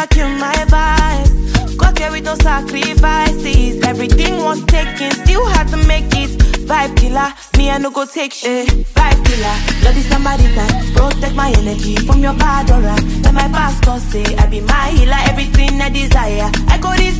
never kill my vibe. Got here with no sacrifices. Everything was taken, still had to make it. Vibe killer, me I no go take shit. Vibe killer, bloody somebody that Protect my energy from your bad aura. Let my past say I be my healer, everything I desire. I go this